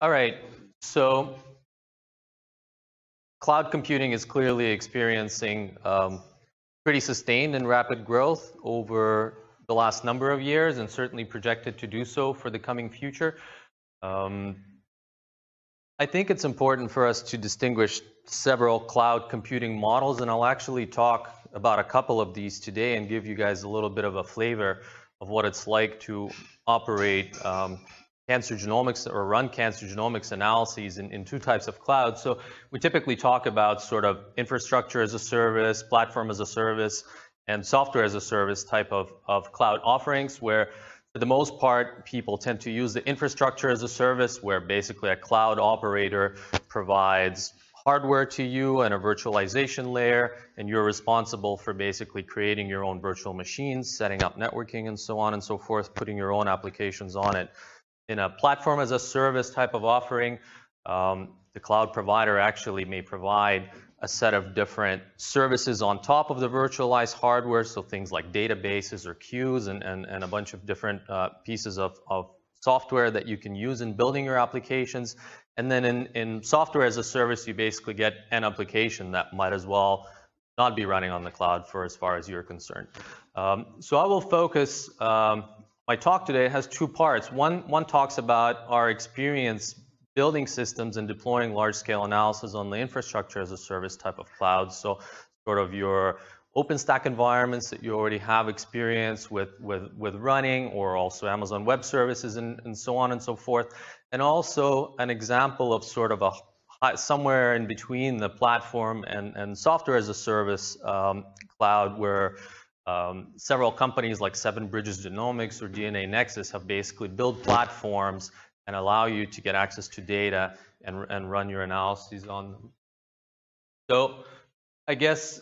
All right, so cloud computing is clearly experiencing um, pretty sustained and rapid growth over the last number of years and certainly projected to do so for the coming future. Um, I think it's important for us to distinguish several cloud computing models, and I'll actually talk about a couple of these today and give you guys a little bit of a flavor of what it's like to operate um, cancer genomics or run cancer genomics analyses in, in two types of clouds. So we typically talk about sort of infrastructure as a service, platform as a service, and software as a service type of, of cloud offerings where for the most part, people tend to use the infrastructure as a service where basically a cloud operator provides hardware to you and a virtualization layer, and you're responsible for basically creating your own virtual machines, setting up networking and so on and so forth, putting your own applications on it. In a platform as a service type of offering, um, the cloud provider actually may provide a set of different services on top of the virtualized hardware, so things like databases or queues and, and, and a bunch of different uh, pieces of, of software that you can use in building your applications. And then in, in software as a service, you basically get an application that might as well not be running on the cloud for as far as you're concerned. Um, so I will focus um, my talk today has two parts. One, one talks about our experience building systems and deploying large-scale analysis on the infrastructure as a service type of cloud. So sort of your OpenStack environments that you already have experience with, with, with running or also Amazon Web Services and, and so on and so forth. And also an example of sort of a somewhere in between the platform and, and software as a service um, cloud where um, several companies like Seven Bridges Genomics or DNAnexus have basically built platforms and allow you to get access to data and, and run your analyses on them. So I guess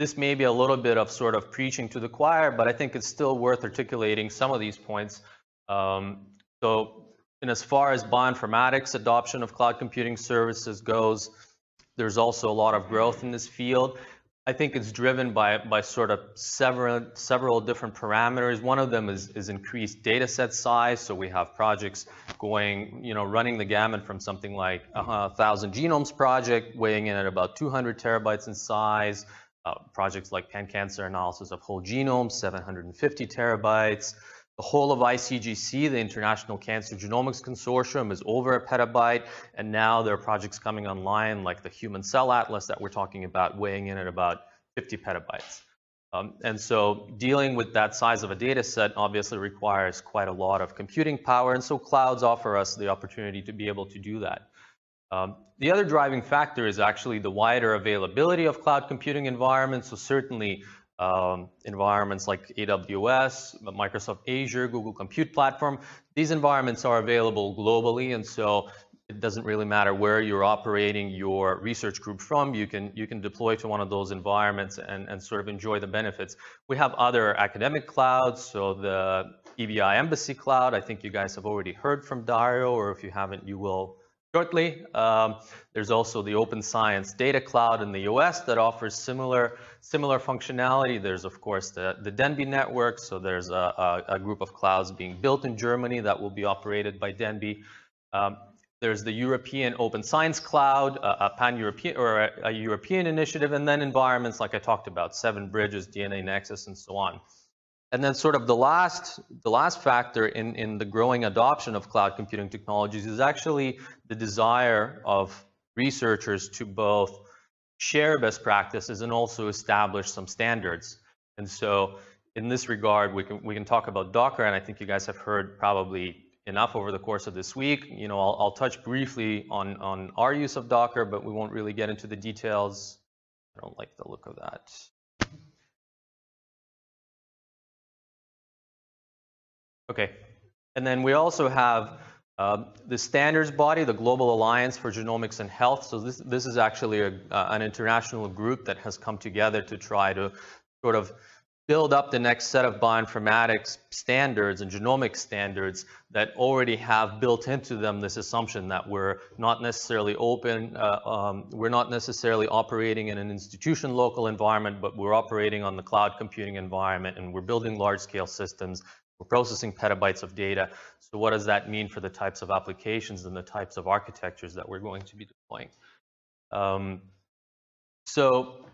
this may be a little bit of sort of preaching to the choir, but I think it's still worth articulating some of these points. Um, so in as far as bioinformatics adoption of cloud computing services goes, there's also a lot of growth in this field. I think it's driven by, by sort of several, several different parameters. One of them is, is increased data set size. So we have projects going, you know, running the gamut from something like a 1,000 genomes project, weighing in at about 200 terabytes in size. Uh, projects like pan-cancer analysis of whole genomes, 750 terabytes. The whole of ICGC, the International Cancer Genomics Consortium, is over a petabyte, and now there are projects coming online like the Human Cell Atlas that we're talking about, weighing in at about 50 petabytes. Um, and so dealing with that size of a data set obviously requires quite a lot of computing power, and so clouds offer us the opportunity to be able to do that. Um, the other driving factor is actually the wider availability of cloud computing environments. So certainly um, environments like AWS, Microsoft Azure, Google Compute Platform. These environments are available globally, and so it doesn't really matter where you're operating your research group from. You can you can deploy to one of those environments and, and sort of enjoy the benefits. We have other academic clouds, so the EBI Embassy Cloud. I think you guys have already heard from Dario, or if you haven't, you will shortly. Um, there's also the Open Science Data Cloud in the US that offers similar, similar functionality. There's, of course, the, the de.NBI network. So there's a, a, a group of clouds being built in Germany that will be operated by de.NBI. Um, there's the European Open Science Cloud, a, a pan-European or a, a European initiative, and then environments like I talked about, Seven Bridges, DNAnexus, and so on. And then sort of the last, the last factor in, in the growing adoption of cloud computing technologies is actually the desire of researchers to both share best practices and also establish some standards. And so in this regard, we can, we can talk about Docker, and I think you guys have heard probably enough over the course of this week. You know, I'll, I'll touch briefly on, on our use of Docker, but we won't really get into the details. I don't like the look of that. Okay. And then we also have uh, the standards body, the Global Alliance for Genomics and Health. So this, this is actually a, uh, an international group that has come together to try to sort of build up the next set of bioinformatics standards and genomic standards that already have built into them this assumption that we're not necessarily open, uh, um, we're not necessarily operating in an institution local environment, but we're operating on the cloud computing environment and we're building large scale systems We're processing petabytes of data. So what does that mean for the types of applications and the types of architectures that we're going to be deploying? Um, so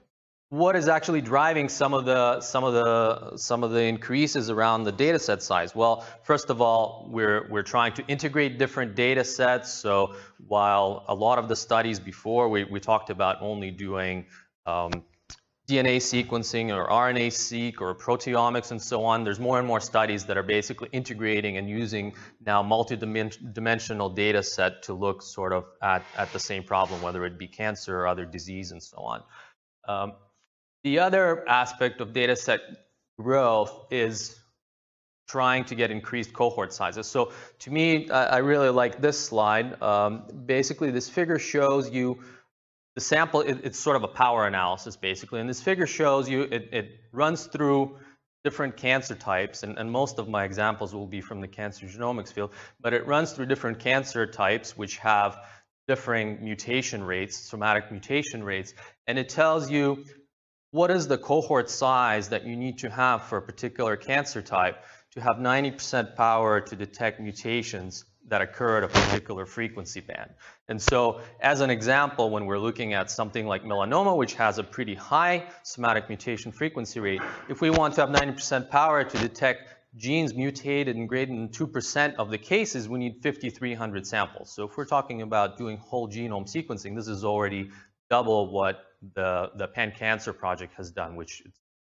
what is actually driving some of the some of the some of the increases around the data set size? Well, first of all, we're we're trying to integrate different data sets. So while a lot of the studies before we, we talked about only doing um, DNA sequencing or RNA-seq or proteomics and so on, there's more and more studies that are basically integrating and using now multi-dimensional data set to look sort of at, at the same problem, whether it be cancer or other disease and so on. Um, the other aspect of data set growth is trying to get increased cohort sizes. So to me, I really like this slide. Um, basically, this figure shows you the sample, it, it's sort of a power analysis, basically. And this figure shows you, it, it runs through different cancer types, and, and, most of my examples will be from the cancer genomics field, but it runs through different cancer types which have differing mutation rates, somatic mutation rates, and it tells you what is the cohort size that you need to have for a particular cancer type to have 90% power to detect mutations that occur at a particular frequency band. And so as an example, when we're looking at something like melanoma, which has a pretty high somatic mutation frequency rate, if we want to have 90% power to detect genes mutated in greater than 2% of the cases, we need 5,300 samples. So if we're talking about doing whole genome sequencing, this is already double what the, the Pan Cancer Project has done, which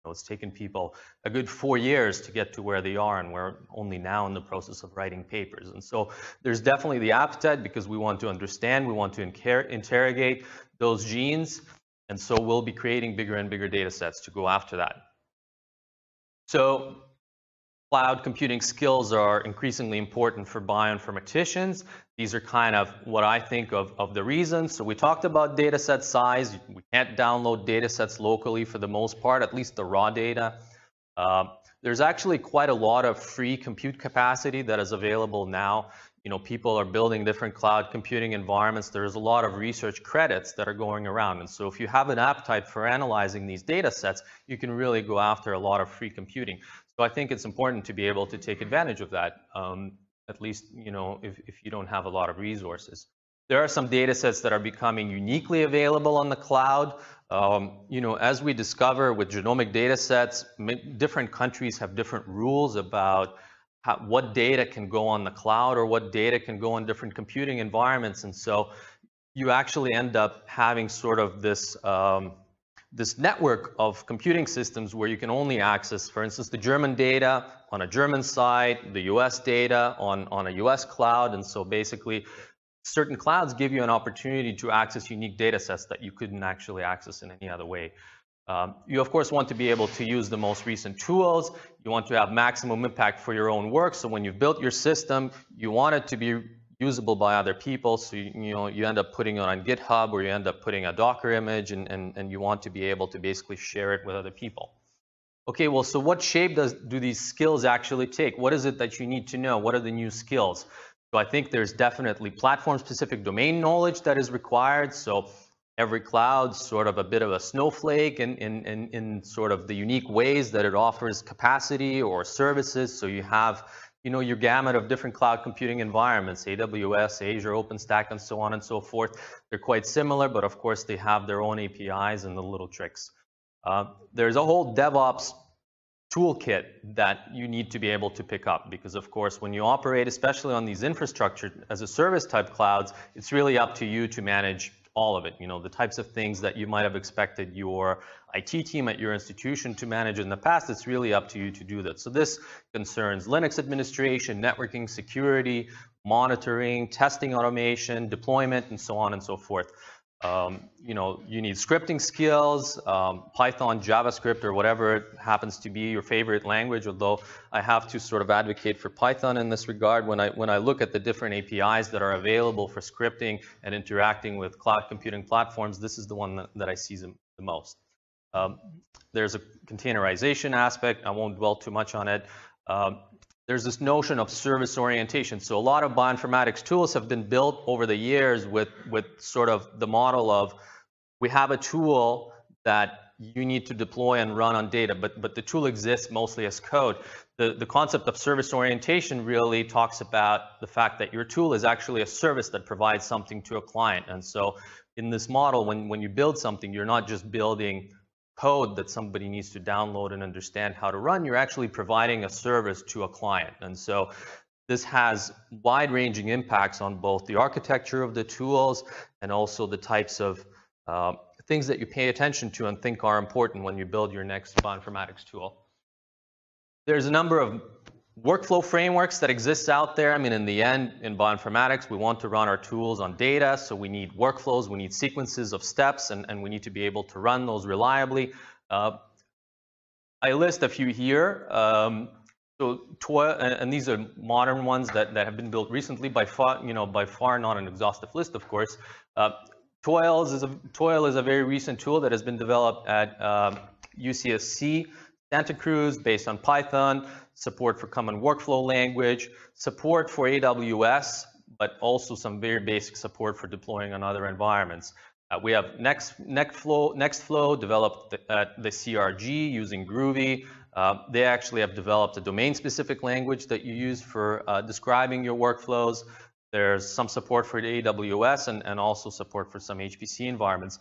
know, it's taken people a good four years to get to where they are, and we're only now in the process of writing papers. And so there's definitely the appetite because we want to understand, we want to interrogate those genes, and so we'll be creating bigger and bigger data sets to go after that. So cloud computing skills are increasingly important for bioinformaticians. These are kind of what I think of, of the reasons. So we talked about data set size. We can't download data sets locally for the most part, at least the raw data. Uh, there's actually quite a lot of free compute capacity that is available now. You know, people are building different cloud computing environments. There's a lot of research credits that are going around. And so if you have an appetite for analyzing these data sets, you can really go after a lot of free computing. So I think it's important to be able to take advantage of that. Um, at least you know if, if you don't have a lot of resources. There are some data sets that are becoming uniquely available on the cloud. Um, you know, as we discover with genomic data sets, different countries have different rules about how, what data can go on the cloud or what data can go on different computing environments. And so you actually end up having sort of this um, this network of computing systems where you can only access, for instance, the German data on a German site, the US data on, on a US cloud. And so basically, certain clouds give you an opportunity to access unique data sets that you couldn't actually access in any other way. Um, you, of course, want to be able to use the most recent tools. You want to have maximum impact for your own work. So when you've built your system, you want it to be usable by other people. So you, you, know you end up putting it on GitHub or you end up putting a Docker image and, and, and you want to be able to basically share it with other people. Okay, well, so what shape does do these skills actually take? What is it that you need to know? What are the new skills? So I think there's definitely platform-specific domain knowledge that is required. So every cloud's sort of a bit of a snowflake in, in, in, in sort of the unique ways that it offers capacity or services. So you have you know, your gamut of different cloud computing environments, AWS, Azure, OpenStack, and so on and so forth. They're quite similar, but of course they have their own APIs and the little tricks. Uh, there's a whole DevOps toolkit that you need to be able to pick up because of course when you operate especially on these infrastructure as a service type clouds it's really up to you to manage all of it. You know, the types of things that you might have expected your IT team at your institution to manage in the past, it's really up to you to do that. So this concerns Linux administration, networking, security, monitoring, testing automation, deployment, and so on and so forth. Um, you know, you need scripting skills, um, Python, JavaScript, or whatever it happens to be your favorite language, although I have to sort of advocate for Python in this regard. When I, when I look at the different APIs that are available for scripting and interacting with cloud computing platforms, this is the one that, that I see the, the most. Um, there's a containerization aspect. I won't dwell too much on it. Um, there's this notion of service orientation. So a lot of bioinformatics tools have been built over the years with, with sort of the model of we have a tool that you need to deploy and run on data, but, but the tool exists mostly as code. The, the concept of service orientation really talks about the fact that your tool is actually a service that provides something to a client. And so in this model, when, when you build something, you're not just building code that somebody needs to download and understand how to run, you're actually providing a service to a client. And so this has wide-ranging impacts on both the architecture of the tools and also the types of uh, things that you pay attention to and think are important when you build your next bioinformatics tool. There's a number of workflow frameworks that exist out there. I mean, in the end, in bioinformatics, we want to run our tools on data, so we need workflows, we need sequences of steps, and, and we need to be able to run those reliably. Uh, I list a few here. Um, so and these are modern ones that, that have been built recently, by far, you know, by far not an exhaustive list, of course. Uh, Toils is a, Toil is a very recent tool that has been developed at uh, UCSC Santa Cruz based on Python, support for common workflow language, support for AWS, but also some very basic support for deploying on other environments. Uh, we have Next, Nextflow, Nextflow developed at the CRG using Groovy. Uh, they actually have developed a domain-specific language that you use for uh, describing your workflows. There's some support for AWS and, and also support for some HPC environments.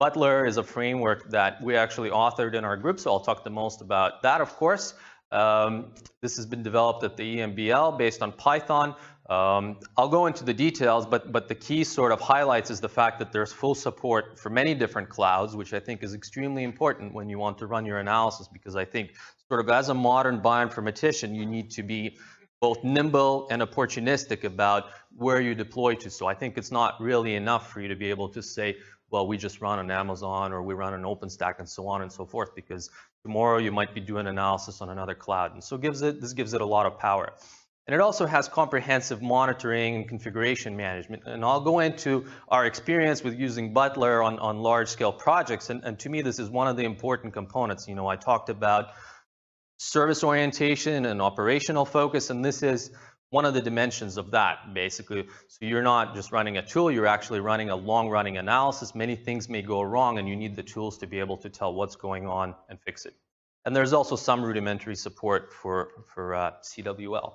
Butler is a framework that we actually authored in our group, so I'll talk the most about that, of course. Um, this has been developed at the EMBL based on Python. Um, I'll go into the details, but, but the key sort of highlights is the fact that there's full support for many different clouds, which I think is extremely important when you want to run your analysis, because I think sort of as a modern bioinformatician, you need to be both nimble and opportunistic about where you deploy to. So I think it's not really enough for you to be able to say, well, we just run on Amazon or we run on OpenStack and so on and so forth, because tomorrow you might be doing analysis on another cloud. And so gives it, this gives it a lot of power. And it also has comprehensive monitoring and configuration management. And I'll go into our experience with using Butler on, on large scale projects. And, and to me, this is one of the important components. You know, I talked about service orientation and operational focus, and this is one of the dimensions of that, basically. So you're not just running a tool, you're actually running a long-running analysis. Many things may go wrong, and you need the tools to be able to tell what's going on and fix it. And there's also some rudimentary support for, for uh, CWL.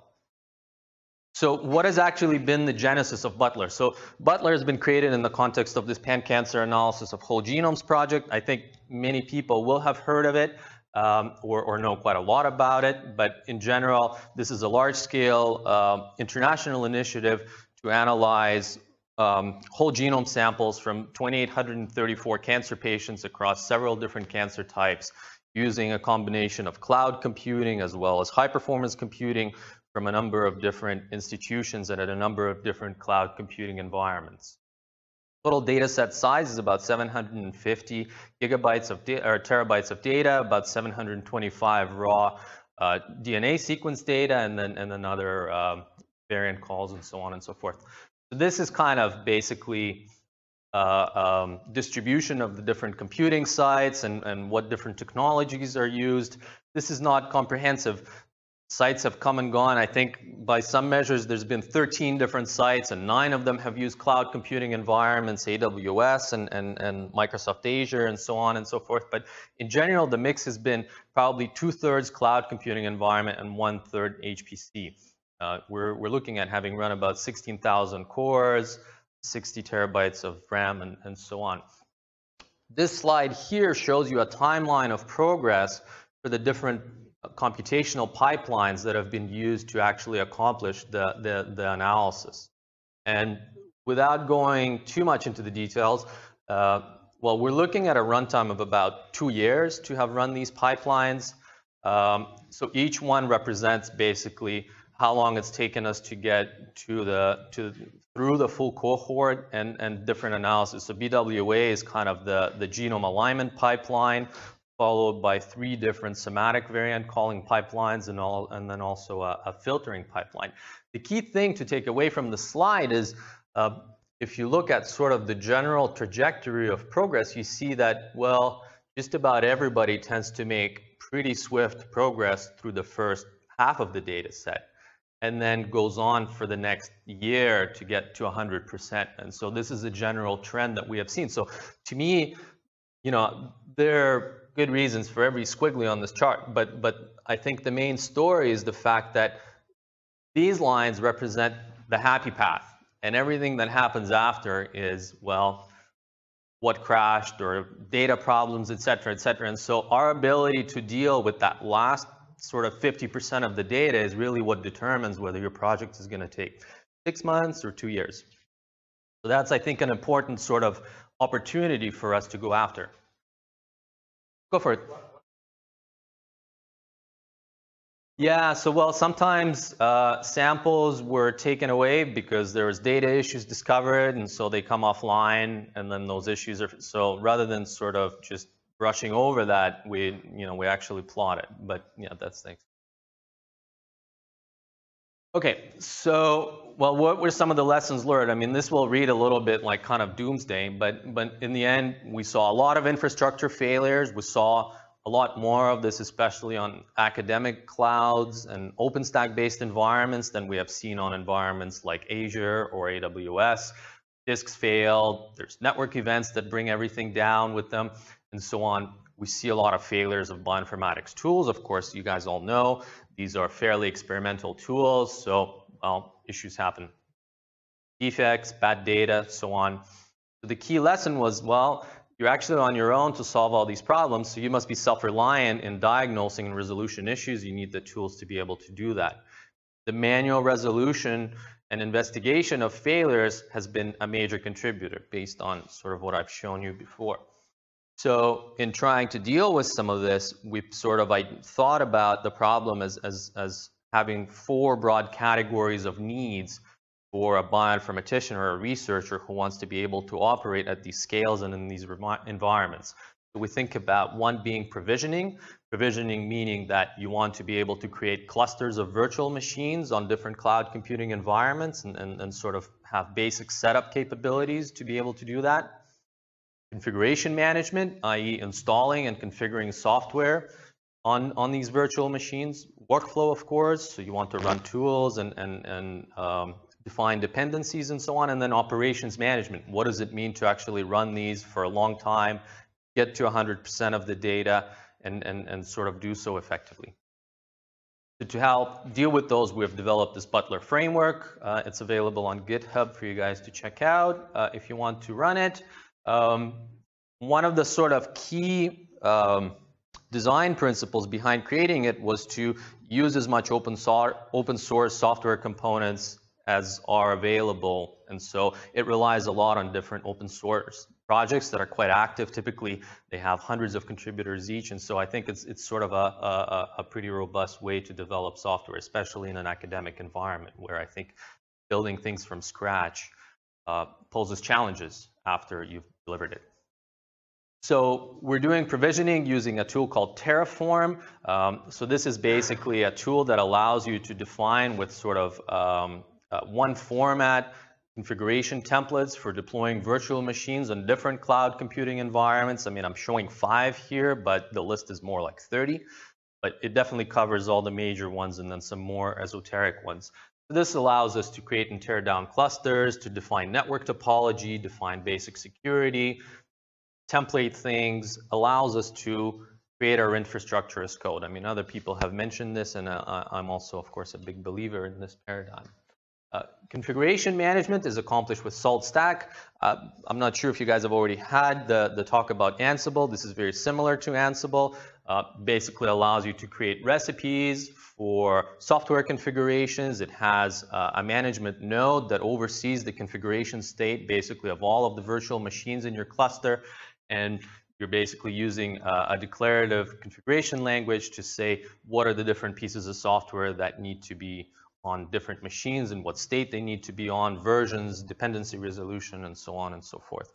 So what has actually been the genesis of Butler? So Butler has been created in the context of this pan-cancer analysis of whole genomes project. I think many people will have heard of it um, or, or, know quite a lot about it. But in general, this is a large-scale uh, international initiative to analyze um, whole genome samples from 2,834 cancer patients across several different cancer types using a combination of cloud computing as well as high-performance computing from a number of different institutions and at a number of different cloud computing environments. Total data set size is about 750 gigabytes of or terabytes of data, about 725 raw uh, DNA sequence data, and then and then other um, variant calls and so on and so forth. So this is kind of basically uh, um, distribution of the different computing sites and, and what different technologies are used. This is not comprehensive sites have come and gone. I think by some measures, there's been 13 different sites, and nine of them have used cloud computing environments, AWS and, and, and Microsoft Azure, and so on and so forth. But in general, the mix has been probably two-thirds cloud computing environment and one-third HPC. Uh, we're, we're looking at having run about 16,000 cores, 60 terabytes of RAM, and, and so on. This slide here shows you a timeline of progress for the different computational pipelines that have been used to actually accomplish the, the, the analysis. And without going too much into the details, uh, well, we're looking at a runtime of about two years to have run these pipelines. Um, so each one represents basically how long it's taken us to get to the to through the full cohort and and different analysis. So BWA is kind of the the genome alignment pipeline followed by three different somatic variant calling pipelines and, all, and then also a, a filtering pipeline. The key thing to take away from the slide is uh, if you look at sort of the general trajectory of progress, you see that, well, just about everybody tends to make pretty swift progress through the first half of the data set and then goes on for the next year to get to 100%. And so this is a general trend that we have seen. So to me, you know, there good reasons for every squiggly on this chart, but, but I think the main story is the fact that these lines represent the happy path, and everything that happens after is, well, what crashed or data problems, et cetera, et cetera. And so our ability to deal with that last sort of 50% of the data is really what determines whether your project is going to take six months or two years. So that's, I think, an important sort of opportunity for us to go after. Go for it. Yeah, so well, sometimes uh, samples were taken away because there was data issues discovered, and so they come offline, and then those issues are, so rather than sort of just brushing over that, we, you know, we actually plot it, but yeah, that's things. Okay, so, well, what were some of the lessons learned? I mean, this will read a little bit like kind of doomsday, but, but in the end, we saw a lot of infrastructure failures. We saw a lot more of this, especially on academic clouds and OpenStack-based environments than we have seen on environments like Azure or AWS. Disks fail, there's network events that bring everything down with them, and so on. We see a lot of failures of bioinformatics tools. Of course, you guys all know these are fairly experimental tools, so well, issues happen. Defects, bad data, so on. So the key lesson was, well, you're actually on your own to solve all these problems, so you must be self-reliant in diagnosing and resolution issues. You need the tools to be able to do that. The manual resolution and investigation of failures has been a major contributor based on sort of what I've shown you before. So in trying to deal with some of this, we've sort of I thought about the problem as, as, as having four broad categories of needs for a bioinformatician or a researcher who wants to be able to operate at these scales and in these environments. So we think about one being provisioning, provisioning meaning that you want to be able to create clusters of virtual machines on different cloud computing environments and, and, and sort of have basic setup capabilities to be able to do that. Configuration management, i.e. installing and configuring software on, on these virtual machines. Workflow, of course, so you want to run tools and, and, and um, define dependencies and so on, and then operations management. What does it mean to actually run these for a long time, get to 100% of the data, and, and, and sort of do so effectively. To help deal with those, we have developed this Butler framework. Uh, it's available on GitHub for you guys to check out uh, if you want to run it. Um, one of the sort of key um, design principles behind creating it was to use as much open, so open source software components as are available. And so it relies a lot on different open source projects that are quite active. Typically, they have hundreds of contributors each. And so I think it's, it's sort of a, a, a pretty robust way to develop software, especially in an academic environment where I think building things from scratch uh, poses challenges after you've delivered it. So we're doing provisioning using a tool called Terraform. Um, so this is basically a tool that allows you to define with sort of um, uh, one format, configuration templates for deploying virtual machines on different cloud computing environments. I mean, I'm showing five here, but the list is more like 30. But it definitely covers all the major ones and then some more esoteric ones. This allows us to create and tear down clusters, to define network topology, define basic security, template things, allows us to create our infrastructure as code. I mean, other people have mentioned this, and uh, I'm also, of course, a big believer in this paradigm. Uh, configuration management is accomplished with SaltStack. Uh, I'm not sure if you guys have already had the, the talk about Ansible. This is very similar to Ansible. Uh, basically allows you to create recipes for software configurations. It has uh, a management node that oversees the configuration state basically of all of the virtual machines in your cluster. And you're basically using uh, a declarative configuration language to say what are the different pieces of software that need to be on different machines and what state they need to be on, versions, dependency resolution, and so on and so forth.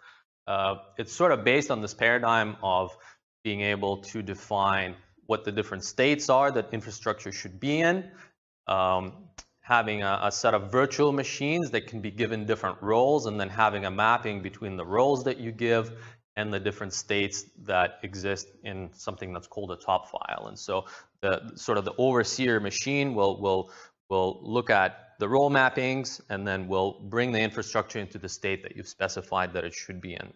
Uh, it's sort of based on this paradigm of being able to define what the different states are that infrastructure should be in, um, having a, a, set of virtual machines that can be given different roles, and then having a mapping between the roles that you give and the different states that exist in something that's called a top file. And so the sort of the overseer machine will, will We'll look at the role mappings, and then we'll bring the infrastructure into the state that you've specified that it should be in.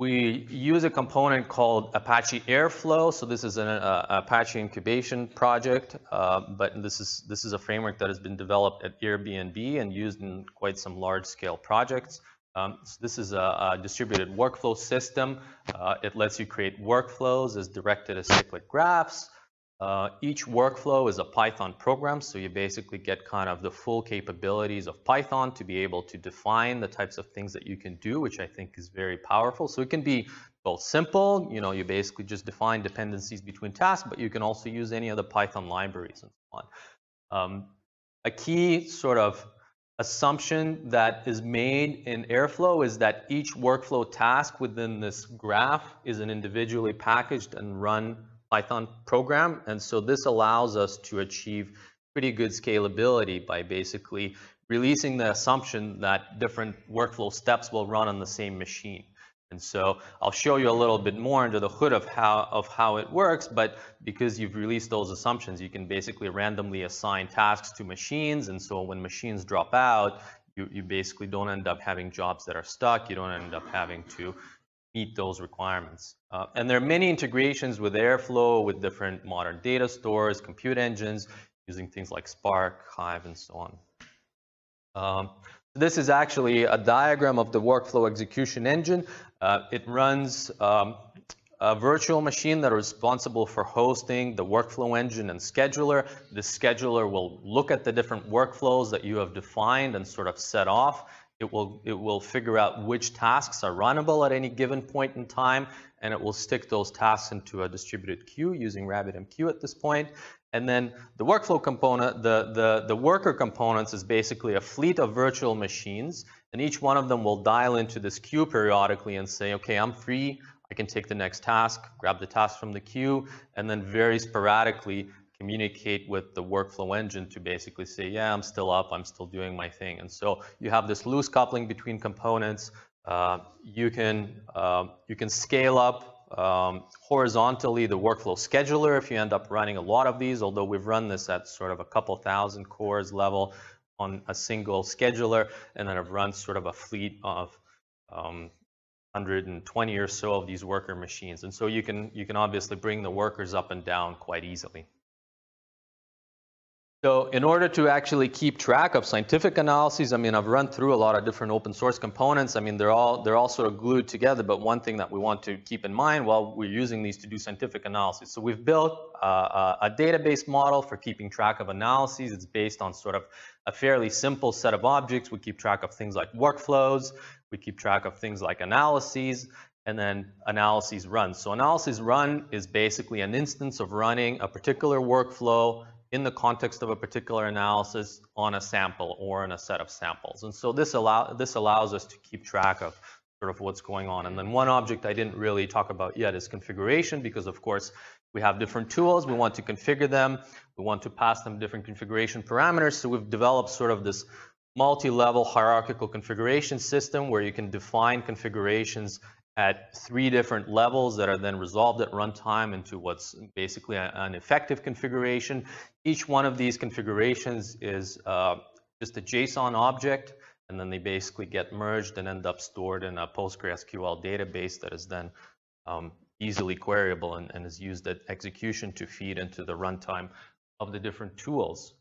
We use a component called Apache Airflow. So this is an uh, Apache incubation project, uh, but this is this is a framework that has been developed at Airbnb and used in quite some large-scale projects. Um, so this is a, a, distributed workflow system. Uh, it lets you create workflows as directed acyclic graphs. Uh, each workflow is a Python program, so you basically get kind of the full capabilities of Python to be able to define the types of things that you can do, which I think is very powerful. So it can be both simple, you know, you basically just define dependencies between tasks, but you can also use any of the Python libraries and so on. Um, a key sort of assumption that is made in Airflow is that each workflow task within this graph is an individually packaged and run Python program. And so this allows us to achieve pretty good scalability by basically releasing the assumption that different workflow steps will run on the same machine. And so I'll show you a little bit more under the hood of how, of how it works, but because you've released those assumptions, you can basically randomly assign tasks to machines. And so when machines drop out, you, you basically don't end up having jobs that are stuck. You don't end up having to meet those requirements. Uh, and there are many integrations with Airflow, with different modern data stores, compute engines, using things like Spark, Hive, and so on. Um, this is actually a diagram of the workflow execution engine. Uh, it runs um, a virtual machine that is responsible for hosting the workflow engine and scheduler. The scheduler will look at the different workflows that you have defined and sort of set off it will, it will figure out which tasks are runnable at any given point in time, and it will stick those tasks into a distributed queue using RabbitMQ at this point. And then the workflow component, the, the, the worker components is basically a fleet of virtual machines, and each one of them will dial into this queue periodically and say, okay, I'm free, I can take the next task, grab the task from the queue, and then very sporadically communicate with the workflow engine to basically say, yeah, I'm still up, I'm still doing my thing. And so you have this loose coupling between components. Uh, you can uh, you can scale up um, horizontally the workflow scheduler if you end up running a lot of these, although we've run this at sort of a couple thousand cores level on a single scheduler, and then I've run sort of a fleet of um, 120 or so of these worker machines. And so you can you can obviously bring the workers up and down quite easily. So in order to actually keep track of scientific analyses, I mean, I've run through a lot of different open source components. I mean, they're all they're all sort of glued together. But one thing that we want to keep in mind while we're using these to do scientific analysis. So we've built uh, a database model for keeping track of analyses. It's based on sort of a fairly simple set of objects. We keep track of things like workflows. We keep track of things like analyses and then analyses run. So analyses run is basically an instance of running a particular workflow in the context of a particular analysis on a sample or in a set of samples. And so this, allow, this allows us to keep track of sort of what's going on. And then one object I didn't really talk about yet is configuration because of course we have different tools, we want to configure them, we want to pass them different configuration parameters. So we've developed sort of this multi-level hierarchical configuration system where you can define configurations at three different levels that are then resolved at runtime into what's basically an effective configuration. Each one of these configurations is uh, just a JSON object, and then they basically get merged and end up stored in a PostgreSQL database that is then um, easily queryable and, and is used at execution to feed into the runtime of the different tools.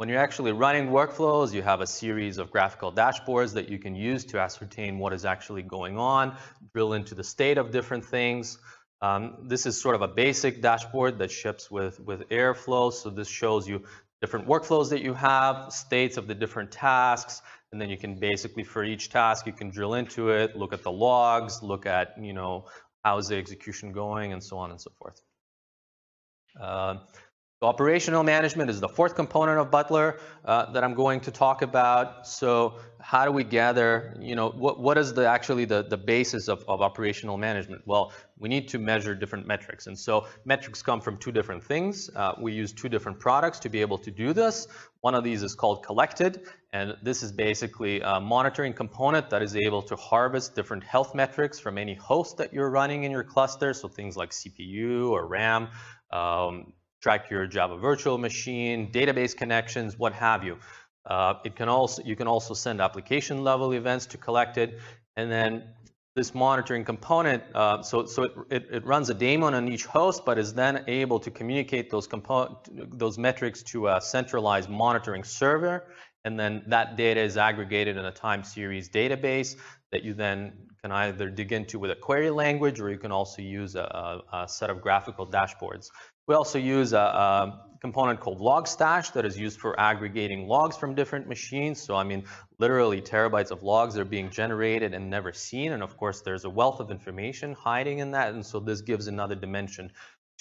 When you're actually running workflows, you have a series of graphical dashboards that you can use to ascertain what is actually going on, drill into the state of different things. Um, this is sort of a basic dashboard that ships with, with Airflow. So this shows you different workflows that you have, states of the different tasks, and then you can basically, for each task, you can drill into it, look at the logs, look at, you know, how's the execution going, and so on and so forth. Uh, so operational management is the fourth component of Butler uh, that I'm going to talk about. So how do we gather, you know, what, what is the actually the, the basis of, of operational management? Well, we need to measure different metrics. And so metrics come from two different things. Uh, we use two different products to be able to do this. One of these is called collectd, and this is basically a monitoring component that is able to harvest different health metrics from any host that you're running in your cluster. So things like CPU or RAM, um, track your Java virtual machine, database connections, what have you. Uh, it can also you can also send application level events to collectd, and then this monitoring component, uh, so, so it, it, it, runs a daemon on each host, but is then able to communicate those, those metrics to a centralized monitoring server. And then that data is aggregated in a time series database that you then can either dig into with a query language, or you can also use a, a set of graphical dashboards. We also use a, a component called Logstash that is used for aggregating logs from different machines. So I mean, literally terabytes of logs are being generated and never seen. And of course, there's a wealth of information hiding in that. And so this gives another dimension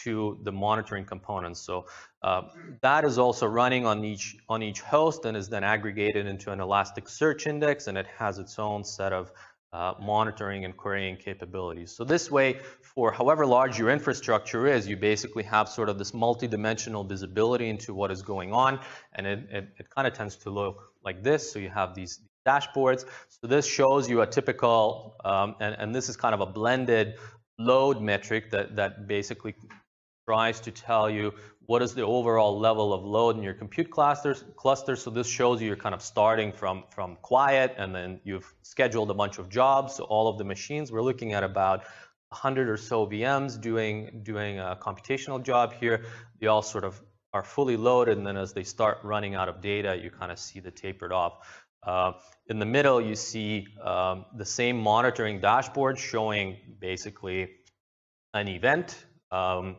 to the monitoring components. So uh, that is also running on each on each host and is then aggregated into an Elasticsearch index, and it has its own set of uh, monitoring and querying capabilities. So this way, for however large your infrastructure is, you basically have sort of this multi-dimensional visibility into what is going on, and it, it, it kind of tends to look like this. So you have these dashboards. So this shows you a typical, um, and, and this is kind of a blended load metric that, that basically tries to tell you what is the overall level of load in your compute clusters. Cluster. So this shows you you're kind of starting from, from quiet and then you've scheduled a bunch of jobs. So all of the machines, we're looking at about 100 or so VMs doing, doing a computational job here. They all sort of are fully loaded and then as they start running out of data, you kind of see the tapered off. Uh, in the middle, you see um, the same monitoring dashboard showing basically an event. Um,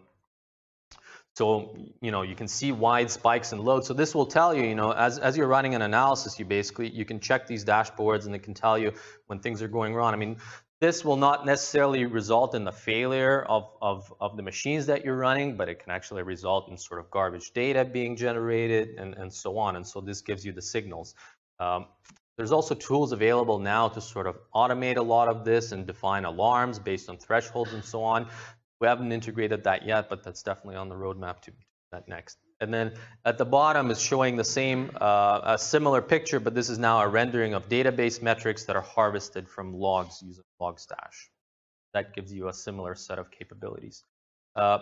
so, you know, you can see wide spikes and load. So this will tell you, you know, as, as you're running an analysis, you basically, you can check these dashboards and it can tell you when things are going wrong. I mean, this will not necessarily result in the failure of, of, of the machines that you're running, but it can actually result in sort of garbage data being generated and, and so on. And so this gives you the signals. Um, there's also tools available now to sort of automate a lot of this and define alarms based on thresholds and so on. We haven't integrated that yet, but that's definitely on the roadmap to that next. And then at the bottom is showing the same, uh, a similar picture, but this is now a rendering of database metrics that are harvested from logs using Logstash. That gives you a similar set of capabilities. Uh,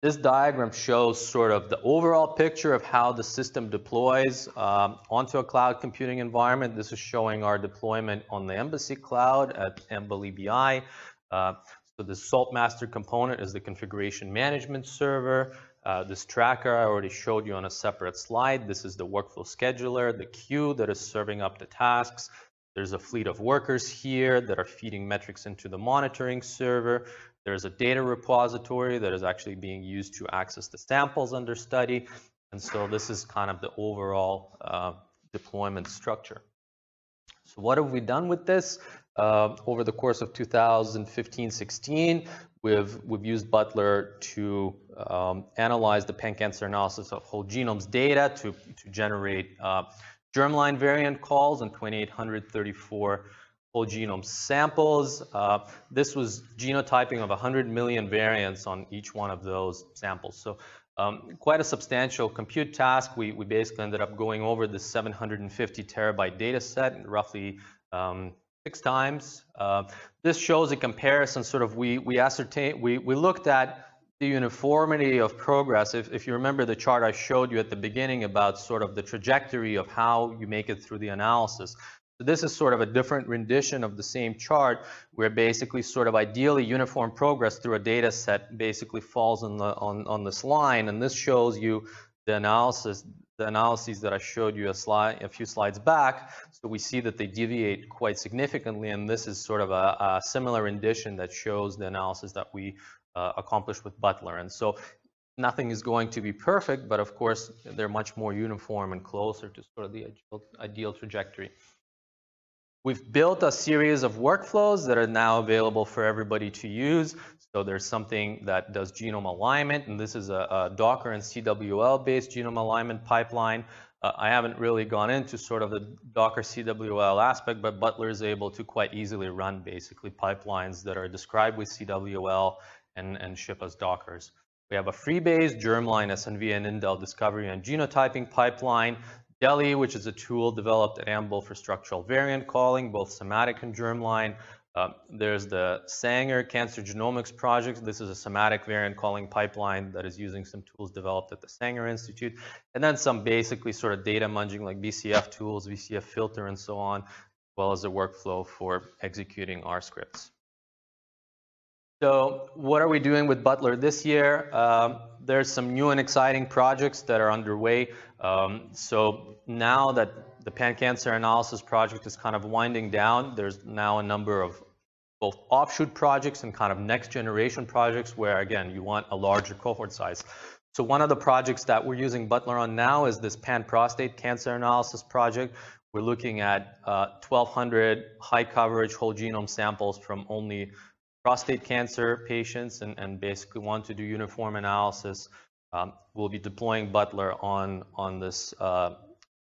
this diagram shows sort of the overall picture of how the system deploys um, onto a cloud computing environment. This is showing our deployment on the Embassy Cloud at EMBL EBI. Uh, so the Saltmaster component is the configuration management server. Uh, this tracker I already showed you on a separate slide. This is the workflow scheduler, the queue that is serving up the tasks. There's a fleet of workers here that are feeding metrics into the monitoring server. There's a data repository that is actually being used to access the samples under study. And so this is kind of the overall uh, deployment structure. So what have we done with this? Uh, over the course of 2015-16, we've, we've used Butler to um, analyze the pan-cancer analysis of whole genomes data to, to generate uh, germline variant calls on 2,834 whole genome samples. Uh, this was genotyping of 100 million variants on each one of those samples. So um, quite a substantial compute task. We, we basically ended up going over the 750 terabyte data set, roughly um, six times. Uh, this shows a comparison, sort of, we, we ascertain, we, we looked at the uniformity of progress. If, if you remember the chart I showed you at the beginning about sort of the trajectory of how you make it through the analysis. So this is sort of a different rendition of the same chart where basically sort of ideally uniform progress through a data set basically falls on, the, on, on this line. And this shows you the analysis, the analyses that I showed you a slide, a few slides back. So we see that they deviate quite significantly, and this is sort of a, a similar rendition that shows the analysis that we uh, accomplished with Butler. And so nothing is going to be perfect, but of course they're much more uniform and closer to sort of the ideal, ideal trajectory. We've built a series of workflows that are now available for everybody to use. So there's something that does genome alignment, and this is a, a Docker and CWL-based genome alignment pipeline. Uh, I haven't really gone into sort of the Docker CWL aspect, but Butler is able to quite easily run basically pipelines that are described with CWL and, and ship as Dockers. We have a FreeBayes, Germline, SNV, and Indel discovery and genotyping pipeline. DELLY, which is a tool developed at EMBL for structural variant calling, both somatic and germline. Uh, there's the Sanger Cancer Genomics Project. This is a somatic variant calling pipeline that is using some tools developed at the Sanger Institute. And then some basically sort of data munging like BCF tools, VCF filter, and so on. As well as a workflow for executing R scripts. So what are we doing with Butler this year? Um, there's some new and exciting projects that are underway. Um, so now that the pan-cancer analysis project is kind of winding down, there's now a number of both offshoot projects and kind of next generation projects where, again, you want a larger cohort size. So one of the projects that we're using Butler on now is this pan-prostate cancer analysis project. We're looking at uh, 1,200 high coverage whole genome samples from only prostate cancer patients and, and basically want to do uniform analysis. Um, we'll be deploying Butler on, on this uh,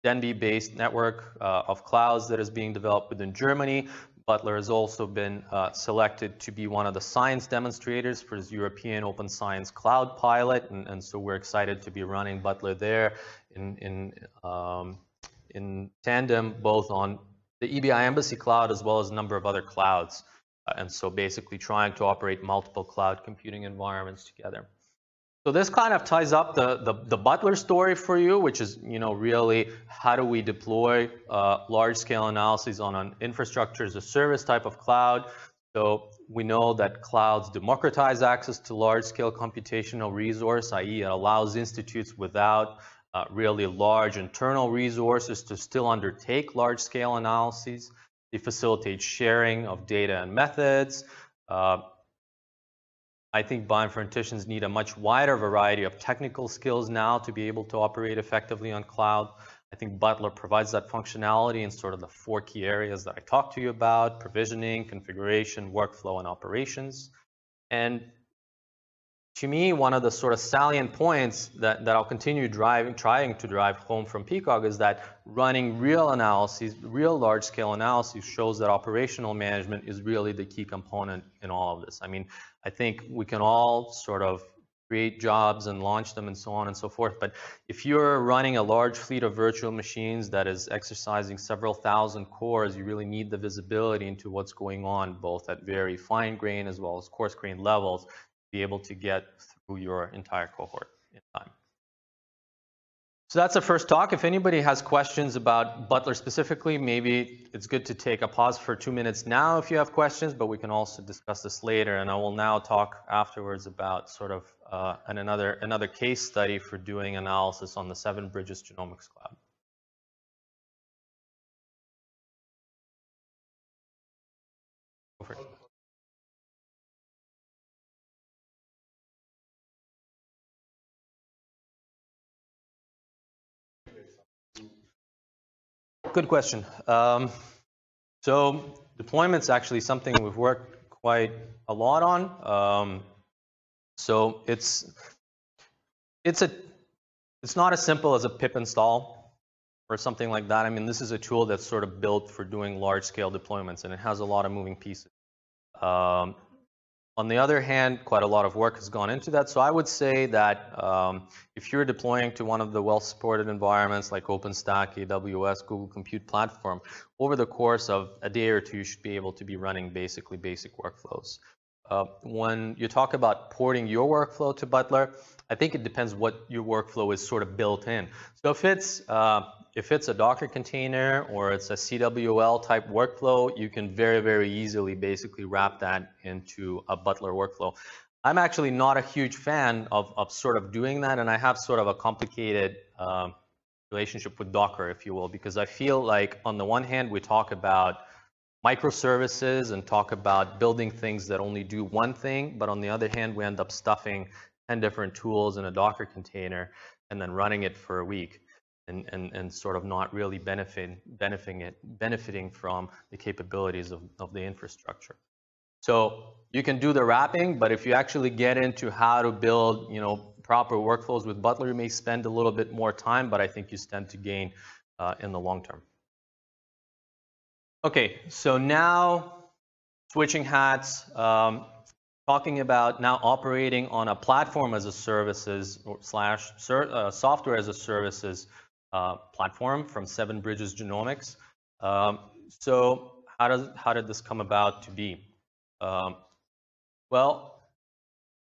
de.NBI-based network uh, of clouds that is being developed within Germany. Butler has also been uh, selected to be one of the science demonstrators for this European Open Science Cloud pilot, and, and so we're excited to be running Butler there in, in, um, in tandem both on the EBI Embassy cloud as well as a number of other clouds. Uh, and so basically trying to operate multiple cloud computing environments together. So this kind of ties up the, the, the, Butler story for you, which is, you know, really how do we deploy uh, large-scale analyses on an infrastructure as a service type of cloud. So we know that clouds democratize access to large-scale computational resource, i.e. it allows institutes without uh, really large internal resources to still undertake large-scale analyses. They facilitate sharing of data and methods. Uh, I think bioinformaticians need a much wider variety of technical skills now to be able to operate effectively on cloud. I think Butler provides that functionality in sort of the four key areas that I talked to you about, provisioning, configuration, workflow, and operations. And to me, one of the sort of salient points that, that I'll continue driving, trying to drive home from PCAWG is that running real analyses, real large-scale analyses shows that operational management is really the key component in all of this. I mean, I think we can all sort of create jobs and launch them and so on and so forth. But if you're running a large fleet of virtual machines that is exercising several thousand cores, you really need the visibility into what's going on both at very fine grain as well as coarse grain levels to be able to get through your entire cohort in time. So that's the first talk. If anybody has questions about Butler specifically, maybe it's good to take a pause for two minutes now if you have questions, but we can also discuss this later. And I will now talk afterwards about sort of uh, another, another case study for doing analysis on the Seven Bridges Genomics Cloud. Good question. Um, so deployment's actually something we've worked quite a lot on. Um, so it's it's a it's not as simple as a pip install or something like that. I mean, this is a tool that's sort of built for doing large scale deployments, and it has a lot of moving pieces. Um, on the other hand, quite a lot of work has gone into that. So I would say that um, if you're deploying to one of the well-supported environments like OpenStack, AWS, Google Compute Platform, over the course of a day or two, you should be able to be running basically basic workflows. Uh, when you talk about porting your workflow to Butler, I think it depends what your workflow is sort of built in. So if it's uh, if it's a Docker container or it's a CWL type workflow, you can very, very easily basically wrap that into a Butler workflow. I'm actually not a huge fan of, of sort of doing that, and I have sort of a complicated um, relationship with Docker, if you will, because I feel like on the one hand, we talk about microservices and talk about building things that only do one thing, but on the other hand, we end up stuffing 10 different tools in a Docker container and then running it for a week and, and, and sort of not really benefit, benefiting, it, benefiting from the capabilities of, of the infrastructure. So you can do the wrapping, but if you actually get into how to build, you know, proper workflows with Butler, you may spend a little bit more time, but I think you stand to gain uh, in the long term. Okay, so now switching hats, um, talking about now operating on a platform as a services slash uh, software as a services uh, platform from Seven Bridges Genomics. Um, so how, does, how did this come about to be? Um, well,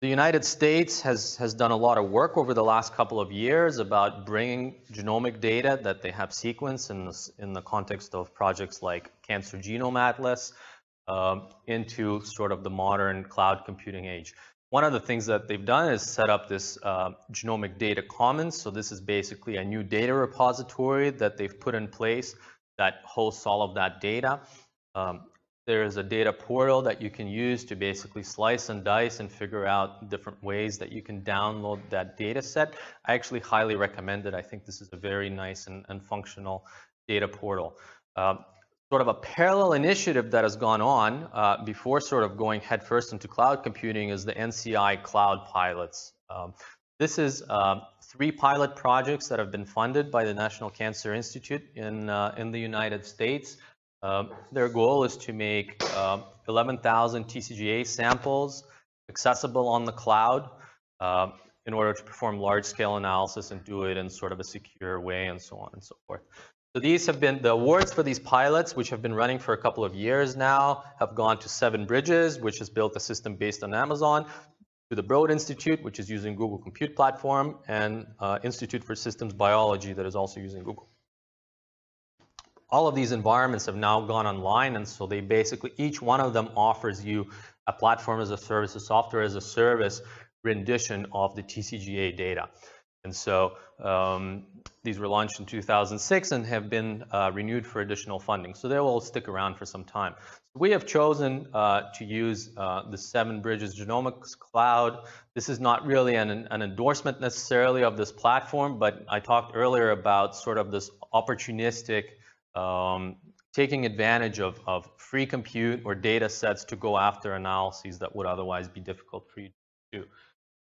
The United States has, has done a lot of work over the last couple of years about bringing genomic data that they have sequenced in, this, in the context of projects like Cancer Genome Atlas um, into sort of the modern cloud computing age. One of the things that they've done is set up this uh, genomic data commons. So this is basically a new data repository that they've put in place that hosts all of that data. Um, there's a data portal that you can use to basically slice and dice and figure out different ways that you can download that data set. I actually highly recommend it. I think this is a very nice and, and functional data portal. Uh, sort of a parallel initiative that has gone on uh, before sort of going headfirst into cloud computing is the NCI cloud pilots. Um, this is uh, three pilot projects that have been funded by the National Cancer Institute in, uh, in the United States. Um, their goal is to make uh, 11,000 TCGA samples accessible on the cloud in order to perform large-scale analysis and do it in sort of a secure way and so on and so forth. So these have been, the awards for these pilots, which have been running for a couple of years now, have gone to Seven Bridges, which has built a system based on Amazon, to the Broad Institute, which is using Google Compute Platform, and uh, Institute for Systems Biology that is also using Google all of these environments have now gone online, and so they basically, each one of them offers you a platform as a service, a software as a service rendition of the TCGA data. And so um, these were launched in 2006 and have been uh, renewed for additional funding. So they will stick around for some time. We have chosen uh, to use uh, the Seven Bridges Genomics Cloud. This is not really an, an endorsement necessarily of this platform, but I talked earlier about sort of this opportunistic um, taking advantage of, of free compute or data sets to go after analyses that would otherwise be difficult for you to do.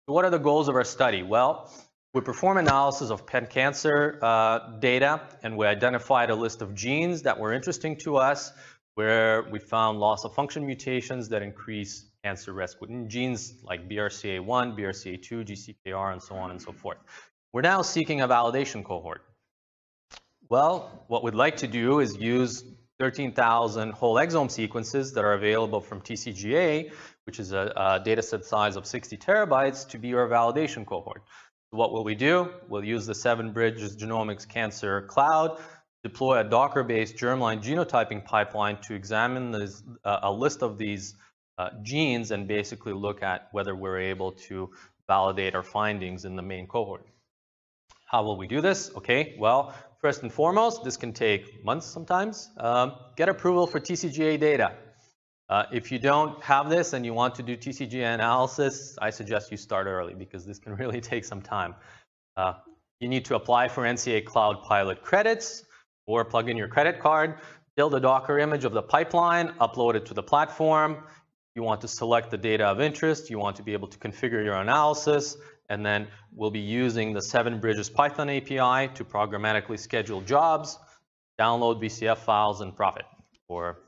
So what are the goals of our study? Well, we perform analysis of pan cancer uh, data, and we identified a list of genes that were interesting to us, where we found loss of function mutations that increase cancer risk within genes like BRCA1, BRCA2, GCKR, and so on and so forth. We're now seeking a validation cohort. Well, what we'd like to do is use 13,000 whole exome sequences that are available from TCGA, which is a, a data set size of 60 terabytes, to be our validation cohort. What will we do? We'll use the Seven Bridges Genomics Cancer Cloud, deploy a Docker-based germline genotyping pipeline to examine this, uh, a list of these uh, genes and basically look at whether we're able to validate our findings in the main cohort. How will we do this? Okay, well, First and foremost, this can take months sometimes. Um, get approval for TCGA data. Uh, if you don't have this and you want to do TCGA analysis, I suggest you start early because this can really take some time. Uh, you need to apply for NCI Cloud Pilot credits or plug in your credit card, build a Docker image of the pipeline, upload it to the platform. You want to select the data of interest. You want to be able to configure your analysis and then we'll be using the Seven Bridges Python API to programmatically schedule jobs, download VCF files, and profit, or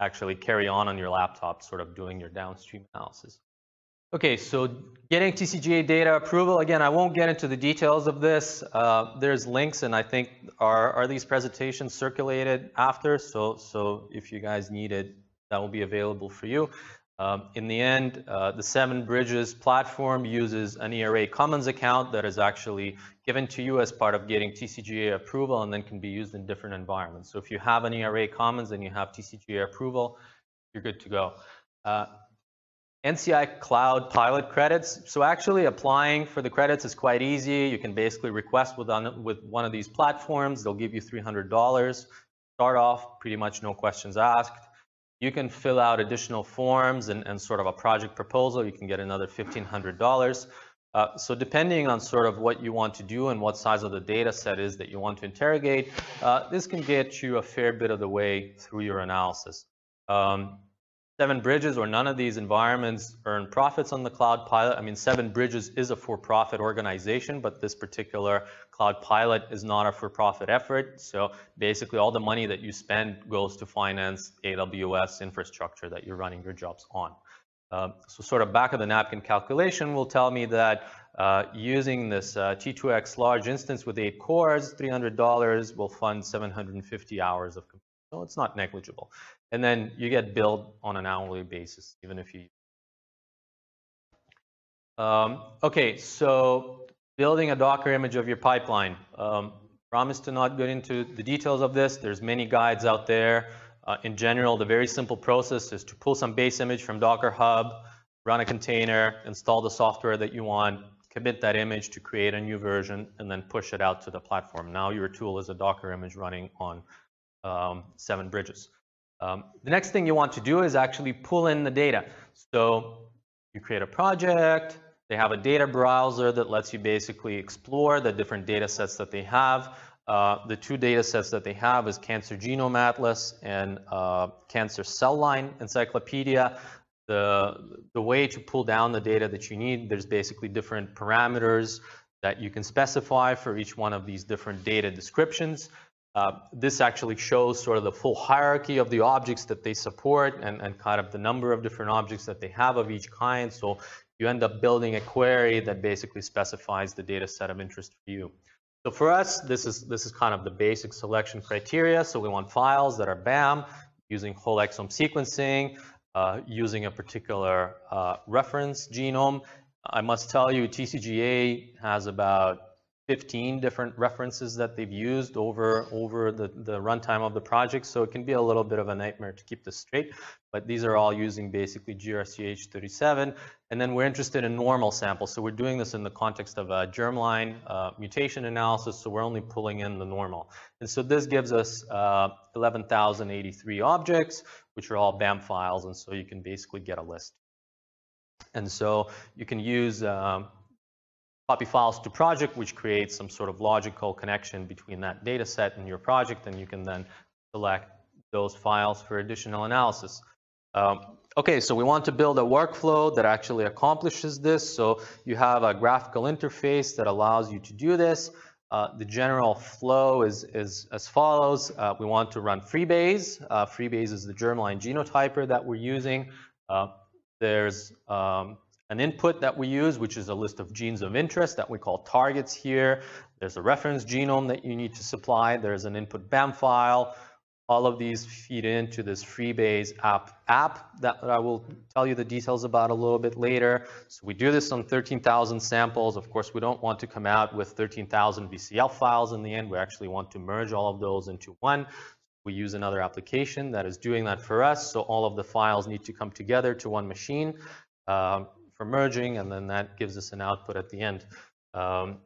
actually carry on on your laptop, sort of doing your downstream analysis. Okay, so getting TCGA data approval, again, I won't get into the details of this. Uh, there's links, and I think are, are these presentations circulated after, so, so if you guys need it, that will be available for you. Um, in the end, uh, the Seven Bridges platform uses an ERA Commons account that is actually given to you as part of getting TCGA approval and then can be used in different environments. So if you have an ERA Commons and you have TCGA approval, you're good to go. Uh, NCI Cloud pilot credits. So actually applying for the credits is quite easy. You can basically request with, on, with one of these platforms. They'll give you $300. Start off, pretty much no questions asked. You can fill out additional forms and, and sort of a project proposal. You can get another $1,500. Uh, so depending on sort of what you want to do and what size of the data set is that you want to interrogate, uh, this can get you a fair bit of the way through your analysis. Um, Seven Bridges or none of these environments earn profits on the Cloud Pilot. I mean, Seven Bridges is a for-profit organization, but this particular Cloud Pilot is not a for-profit effort. So basically all the money that you spend goes to finance AWS infrastructure that you're running your jobs on. Uh, so sort of back of the napkin calculation will tell me that uh, using this uh, T2X large instance with eight cores, $300 will fund 750 hours of compute. So it's not negligible. And then you get billed on an hourly basis, even if you Um, okay, so building a Docker image of your pipeline. Um, promise to not get into the details of this. There's many guides out there. Uh, in general, the very simple process is to pull some base image from Docker Hub, run a container, install the software that you want, commit that image to create a new version, and then push it out to the platform. Now your tool is a Docker image running on um, seven bridges. Um, the next thing you want to do is actually pull in the data. So you create a project, they have a data browser that lets you basically explore the different data sets that they have. Uh, the two data sets that they have is Cancer Genome Atlas and uh, Cancer Cell Line Encyclopedia. The, the way to pull down the data that you need, there's basically different parameters that you can specify for each one of these different data descriptions. Uh, this actually shows sort of the full hierarchy of the objects that they support and, and kind of the number of different objects that they have of each kind. So you end up building a query that basically specifies the data set of interest for you. So for us, this is, this is kind of the basic selection criteria. So we want files that are BAM, using whole exome sequencing, uh, using a particular uh, reference genome. I must tell you, TCGA has about 15 different references that they've used over, over the, the runtime of the project, so it can be a little bit of a nightmare to keep this straight, but these are all using basically GRCH37, and then we're interested in normal samples, so we're doing this in the context of a germline uh, mutation analysis, so we're only pulling in the normal. And so this gives us uh, 11,083 objects, which are all BAM files, and so you can basically get a list. And so you can use um, copy files to project, which creates some sort of logical connection between that data set and your project, and you can then select those files for additional analysis. Um, okay, so we want to build a workflow that actually accomplishes this. So you have a graphical interface that allows you to do this. Uh, the general flow is, is as follows. Uh, we want to run FreeBayes. Uh, FreeBayes is the germline genotyper that we're using. Uh, there's um, an input that we use, which is a list of genes of interest that we call targets here. There's a reference genome that you need to supply. There's an input BAM file. All of these feed into this FreeBayes app app that I will tell you the details about a little bit later. So we do this on 13,000 samples. Of course, we don't want to come out with 13,000 VCF files in the end. We actually want to merge all of those into one. We use another application that is doing that for us. So all of the files need to come together to one machine. Um, for merging, and then that gives us an output at the end. Um,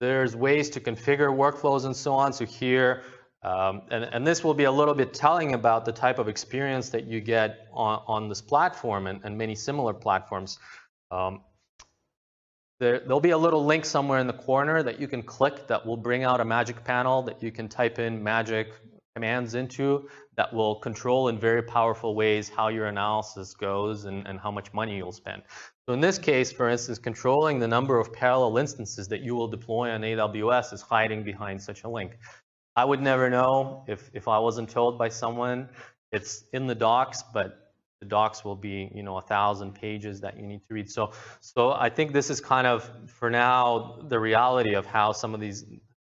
there's ways to configure workflows and so on. So here, um, and, and, this will be a little bit telling about the type of experience that you get on, on this platform and, and, many similar platforms. Um, there, will be a little link somewhere in the corner that you can click that will bring out a magic panel that you can type in magic commands into that will control in very powerful ways how your analysis goes and, and how much money you'll spend. So in this case, for instance, controlling the number of parallel instances that you will deploy on AWS is hiding behind such a link. I would never know if, if I wasn't told by someone. It's in the docs, but the docs will be, you know, a thousand pages that you need to read. So, so I think this is kind of, for now, the reality of how some of these,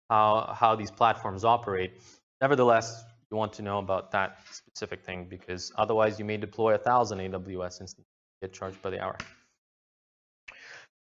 how, how these platforms operate. Nevertheless, you want to know about that specific thing because otherwise you may deploy a thousand AWS instances get charged by the hour.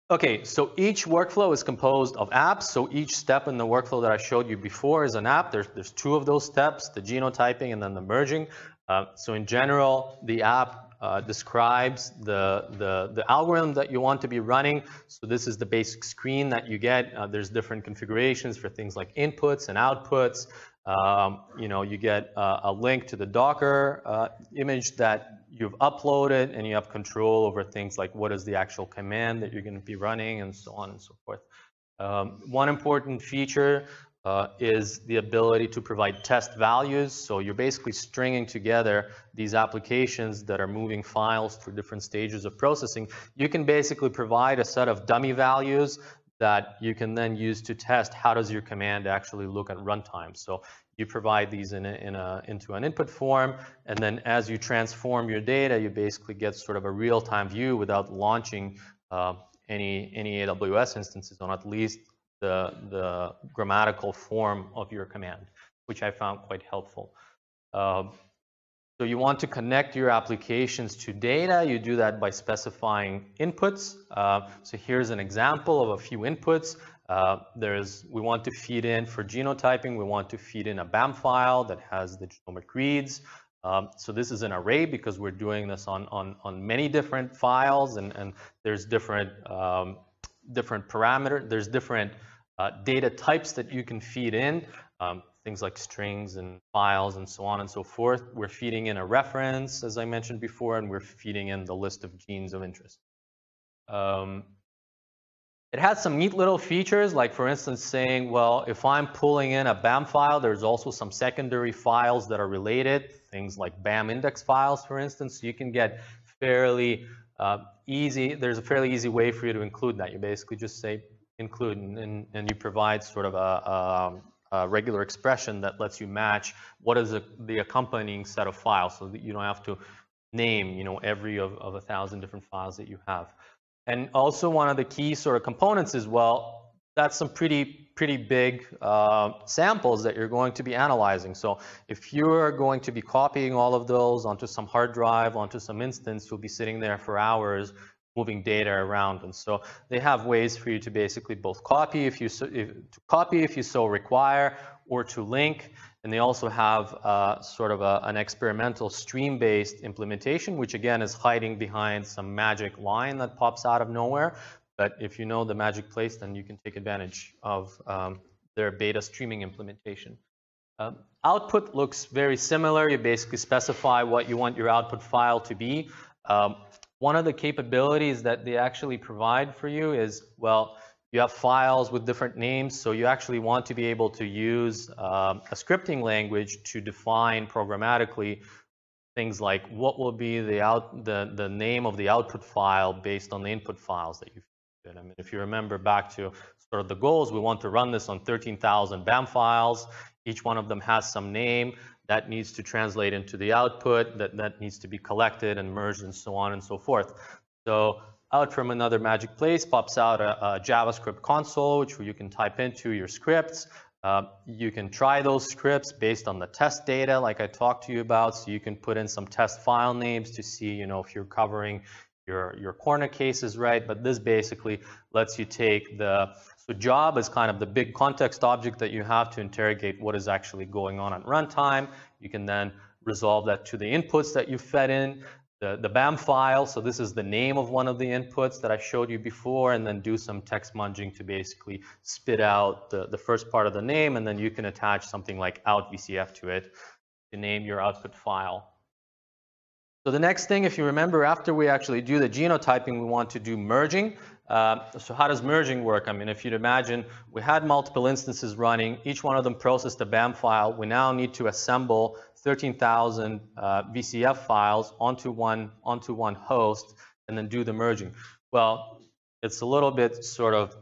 Okay, so each workflow is composed of apps. So each step in the workflow that I showed you before is an app. There's, there's two of those steps, the genotyping and then the merging. Uh, so in general, the app uh, describes the, the, the algorithm that you want to be running. So this is the basic screen that you get. Uh, there's different configurations for things like inputs and outputs. Um, you know, you get uh, a link to the Docker uh, image that you've uploaded, and you have control over things like what is the actual command that you're going to be running, and so on and so forth. Um, one important feature uh, is the ability to provide test values. So you're basically stringing together these applications that are moving files through different stages of processing. You can basically provide a set of dummy values that you can then use to test how does your command actually look at runtime. So you provide these in a, in a, into an input form, and then as you transform your data, you basically get sort of a real-time view without launching uh, any, any AWS instances on at least the, the grammatical form of your command, which I found quite helpful. Uh, So you want to connect your applications to data. You do that by specifying inputs. Uh, so here's an example of a few inputs. Uh, there's, we want to feed in for genotyping, we want to feed in a BAM file that has the genomic reads. Um, so this is an array because we're doing this on, on, on many different files and, and there's different, um, different parameter, there's different uh, data types that you can feed in. Um, things like strings and files and so on and so forth. We're feeding in a reference, as I mentioned before, and we're feeding in the list of genes of interest. Um, it has some neat little features, like for instance saying, well, if I'm pulling in a BAM file, there's also some secondary files that are related, things like BAM index files, for instance. You can get fairly uh, easy, there's a fairly easy way for you to include that. You basically just say include, and, and you provide sort of a, a uh, regular expression that lets you match what is a, the accompanying set of files so that you don't have to name you know every of, of a thousand different files that you have. And also one of the key sort of components is well that's some pretty pretty big uh, samples that you're going to be analyzing. So if you're going to be copying all of those onto some hard drive onto some instance you'll be sitting there for hours moving data around. And so they have ways for you to basically both copy if you so, if, to copy if you so require, or to link. And they also have uh, sort of a, an experimental stream-based implementation, which again is hiding behind some magic line that pops out of nowhere. But if you know the magic place, then you can take advantage of um, their beta streaming implementation. Um, output looks very similar. You basically specify what you want your output file to be. Um, one of the capabilities that they actually provide for you is, well, you have files with different names, so you actually want to be able to use um, a scripting language to define programmatically things like what will be the, out, the, the name of the output file based on the input files that you've I mean, if you remember back to sort of the goals, we want to run this on 13,000 BAM files. Each one of them has some name that needs to translate into the output, that, that needs to be collected and merged and so on and so forth. So out from another magic place pops out a, a JavaScript console, which you can type into your scripts. Uh, you can try those scripts based on the test data like I talked to you about. So you can put in some test file names to see, you know, if you're covering your, your corner cases right. But this basically lets you take the so job is kind of the big context object that you have to interrogate what is actually going on at runtime. You can then resolve that to the inputs that you fed in, the, the BAM file. So this is the name of one of the inputs that I showed you before, and then do some text munging to basically spit out the, the first part of the name, and then you can attach something like out VCF to it to name your output file. So the next thing, if you remember, after we actually do the genotyping, we want to do merging. Uh, so how does merging work? I mean, if you'd imagine we had multiple instances running, each one of them processed a BAM file. We now need to assemble 13,000 uh, VCF files onto one, onto one host and then do the merging. Well, it's a little bit sort of,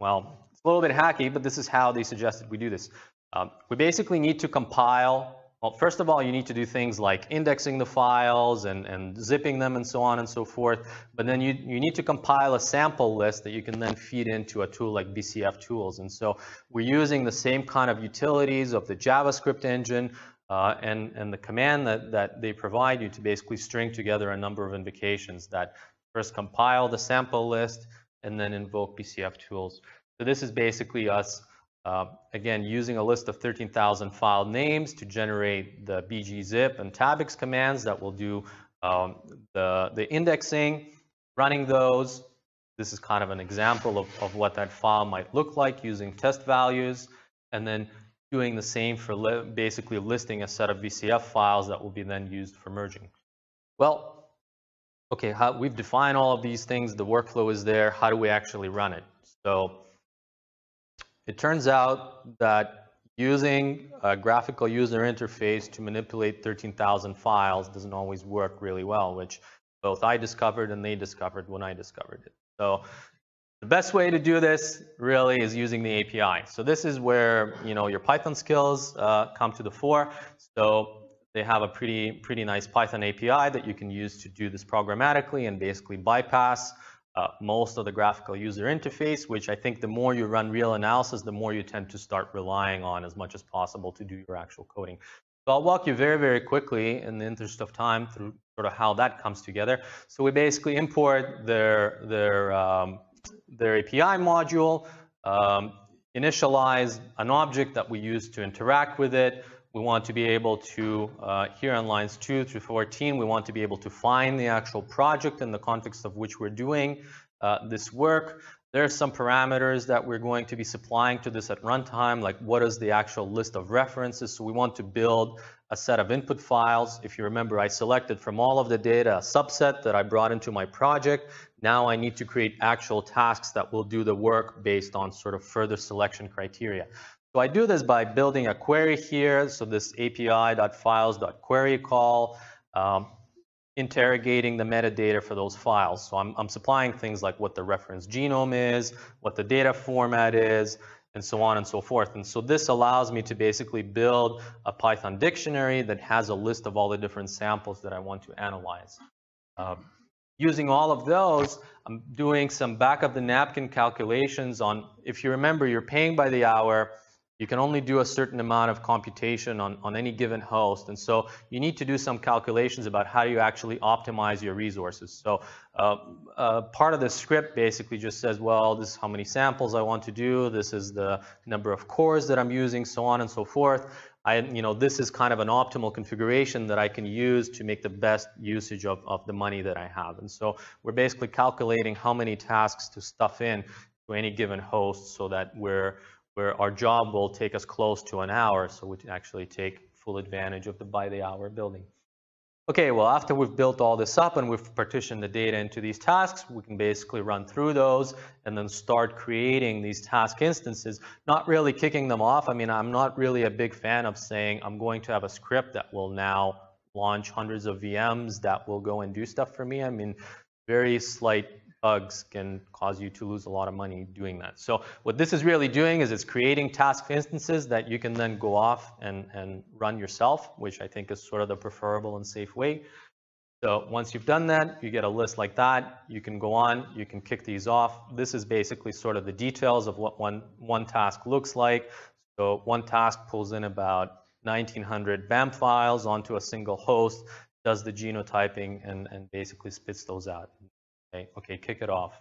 well, it's a little bit hacky, but this is how they suggested we do this. Um, we basically need to compile well, first of all, you need to do things like indexing the files and, and zipping them and so on and so forth. But then you, you need to compile a sample list that you can then feed into a tool like BCF Tools. And so we're using the same kind of utilities of the JavaScript engine uh, and, and the command that, that they provide you to basically string together a number of invocations that first compile the sample list and then invoke BCF Tools. So this is basically us uh, again, using a list of 13,000 file names to generate the bgzip and tabix commands that will do um, the, the indexing, running those. This is kind of an example of, of what that file might look like using test values, and then doing the same for li basically listing a set of VCF files that will be then used for merging. Well, okay, how, we've defined all of these things. The workflow is there. How do we actually run it? So it turns out that using a graphical user interface to manipulate 13,000 files doesn't always work really well, which both I discovered and they discovered when I discovered it. So the best way to do this really is using the API. So this is where you know your Python skills uh, come to the fore. So they have a pretty pretty nice Python API that you can use to do this programmatically and basically bypass uh, most of the graphical user interface, which I think the more you run real analysis, the more you tend to start relying on as much as possible to do your actual coding. So I'll walk you very, very quickly in the interest of time through sort of how that comes together. So we basically import their, their, um, their API module, um, initialize an object that we use to interact with it. We want to be able to, uh, here on lines 2 through 14, we want to be able to find the actual project in the context of which we're doing uh, this work. There are some parameters that we're going to be supplying to this at runtime, like what is the actual list of references. So we want to build a set of input files. If you remember, I selected from all of the data a subset that I brought into my project. Now I need to create actual tasks that will do the work based on sort of further selection criteria. So I do this by building a query here. So this api.files.query call. Um, interrogating the metadata for those files. So I'm, I'm supplying things like what the reference genome is, what the data format is, and so on and so forth. And so this allows me to basically build a Python dictionary that has a list of all the different samples that I want to analyze. Um, using all of those, I'm doing some back of the napkin calculations on, if you remember, you're paying by the hour, you can only do a certain amount of computation on, on any given host. And so you need to do some calculations about how you actually optimize your resources. So uh, uh, part of the script basically just says, well, this is how many samples I want to do. This is the number of cores that I'm using, so on and so forth. I, you know, this is kind of an optimal configuration that I can use to make the best usage of, of the money that I have. And so we're basically calculating how many tasks to stuff in to any given host so that we're where our job will take us close to an hour, so we can actually take full advantage of the by the hour building. Okay, well, after we've built all this up and we've partitioned the data into these tasks, we can basically run through those and then start creating these task instances, not really kicking them off. I mean, I'm not really a big fan of saying I'm going to have a script that will now launch hundreds of VMs that will go and do stuff for me. I mean, very slight bugs can cause you to lose a lot of money doing that. So what this is really doing is it's creating task instances that you can then go off and, and run yourself, which I think is sort of the preferable and safe way. So once you've done that, you get a list like that. You can go on, you can kick these off. This is basically sort of the details of what one, one task looks like. So one task pulls in about 1900 BAM files onto a single host, does the genotyping, and, and basically spits those out. Okay, okay, kick it off.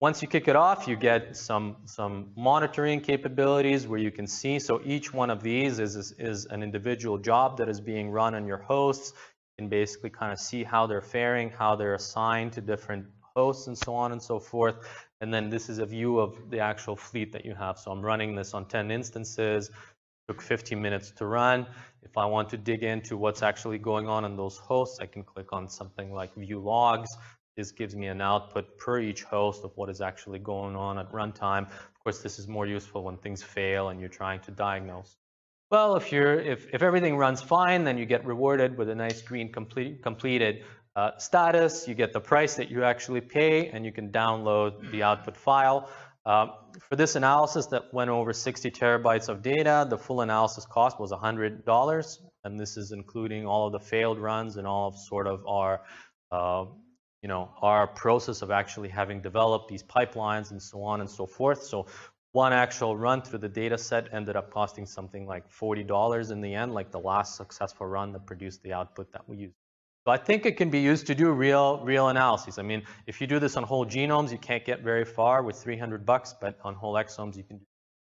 Once you kick it off, you get some, some monitoring capabilities where you can see. So each one of these is, is, is an individual job that is being run on your hosts. You can basically kind of see how they're faring, how they're assigned to different hosts and so on and so forth. And then this is a view of the actual fleet that you have. So I'm running this on 10 instances, took 15 minutes to run. If I want to dig into what's actually going on in those hosts, I can click on something like view logs. This gives me an output per each host of what is actually going on at runtime. Of course, this is more useful when things fail and you're trying to diagnose. Well, if, you're, if, if everything runs fine, then you get rewarded with a nice green complete, completed uh, status. You get the price that you actually pay, and you can download the output file. Uh, for this analysis that went over 60 terabytes of data, the full analysis cost was $100, and this is including all of the failed runs and all of sort of our uh, you know, our process of actually having developed these pipelines and so on and so forth. So one actual run through the data set ended up costing something like $40 in the end, like the last successful run that produced the output that we used. So I think it can be used to do real, real analyses. I mean, if you do this on whole genomes, you can't get very far with 300 bucks, but on whole exomes, you can do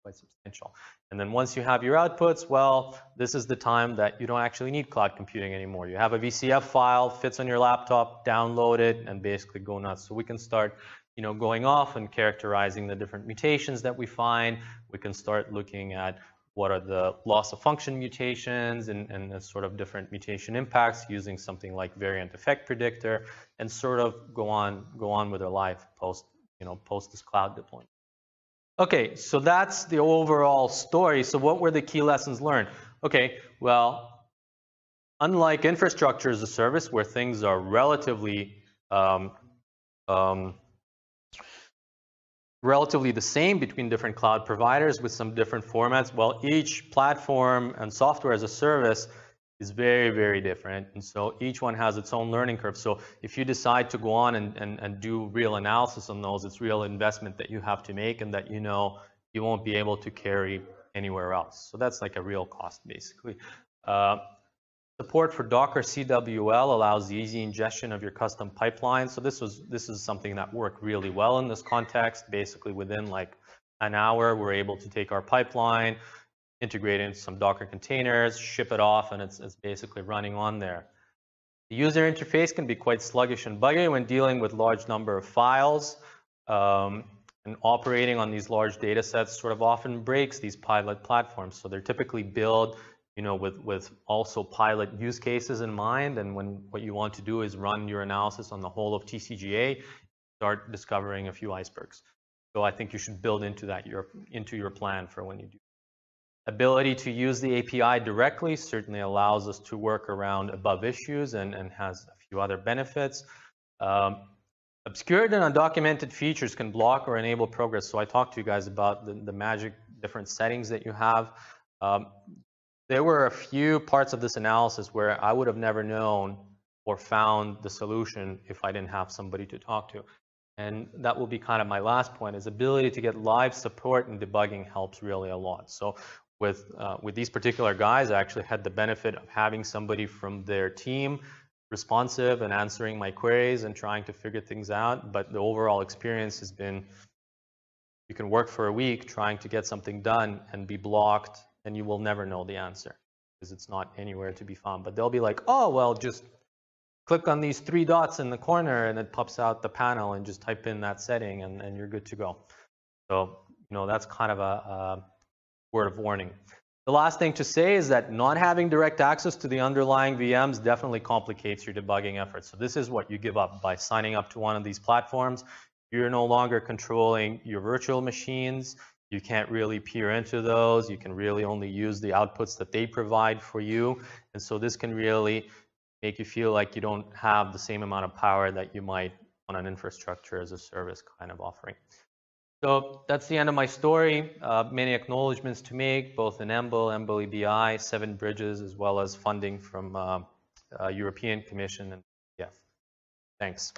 quite substantial. And then once you have your outputs, well, this is the time that you don't actually need cloud computing anymore. You have a VCF file, fits on your laptop, download it, and basically go nuts. So we can start you know, going off and characterizing the different mutations that we find. We can start looking at what are the loss of function mutations and, and the sort of different mutation impacts using something like variant effect predictor and sort of go on go on with our life post you know post this cloud deployment. Okay, so that's the overall story. So what were the key lessons learned? Okay, well, unlike infrastructure as a service where things are relatively um, um, relatively the same between different cloud providers with some different formats, well, each platform and software as a service is very, very different. And so each one has its own learning curve. So if you decide to go on and, and, and do real analysis on those, it's real investment that you have to make and that you know you won't be able to carry anywhere else. So that's like a real cost, basically. Uh, support for Docker CWL allows the easy ingestion of your custom pipeline. So this was this is something that worked really well in this context. Basically, within like an hour, we're able to take our pipeline, integrate into some Docker containers, ship it off, and it's, it's basically running on there. The user interface can be quite sluggish and buggy when dealing with large number of files. Um, and operating on these large data sets sort of often breaks these pilot platforms. So they're typically built you know, with, with also pilot use cases in mind. And when what you want to do is run your analysis on the whole of TCGA, start discovering a few icebergs. So I think you should build into that your, into your plan for when you do. Ability to use the API directly certainly allows us to work around above issues and, and has a few other benefits. Um, obscured and undocumented features can block or enable progress. So I talked to you guys about the, the magic different settings that you have. Um, there were a few parts of this analysis where I would have never known or found the solution if I didn't have somebody to talk to. And that will be kind of my last point is ability to get live support and debugging helps really a lot. So with, uh, with these particular guys, I actually had the benefit of having somebody from their team responsive and answering my queries and trying to figure things out. But the overall experience has been, you can work for a week trying to get something done and be blocked and you will never know the answer because it's not anywhere to be found. But they'll be like, oh, well, just click on these three dots in the corner and it pops out the panel and just type in that setting and, and you're good to go. So, you know, that's kind of a, a word of warning. The last thing to say is that not having direct access to the underlying VMs definitely complicates your debugging efforts. So this is what you give up by signing up to one of these platforms. You're no longer controlling your virtual machines. You can't really peer into those. You can really only use the outputs that they provide for you. And so this can really make you feel like you don't have the same amount of power that you might on an infrastructure as a service kind of offering. So that's the end of my story. Uh, many acknowledgments to make, both in EMBL, EMBL EBI, Seven Bridges, as well as funding from uh, uh, European Commission and yeah. Thanks.